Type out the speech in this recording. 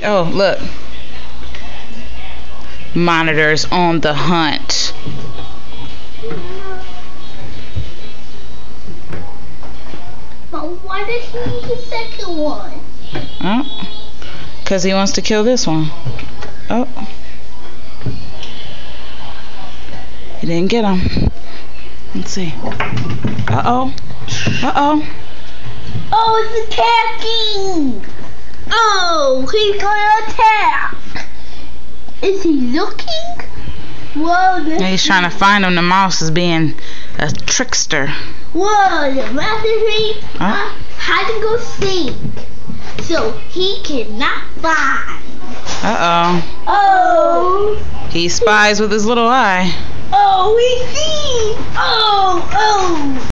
Oh, look. Monitors on the hunt. But why does he need the second one? Mm. Oh, because he wants to kill this one. Oh. He didn't get him. Let's see. Uh-oh. Uh-oh. Oh, it's attacking! Oh, he's gonna attack! Is he looking? Whoa, the, He's trying to find him. The mouse is being a trickster. whoa, the mouse mastery Huh? uh, had to go seek. So he cannot find. Uh-oh. Oh, He spies with his little eye. oh, he sees! Oh, oh!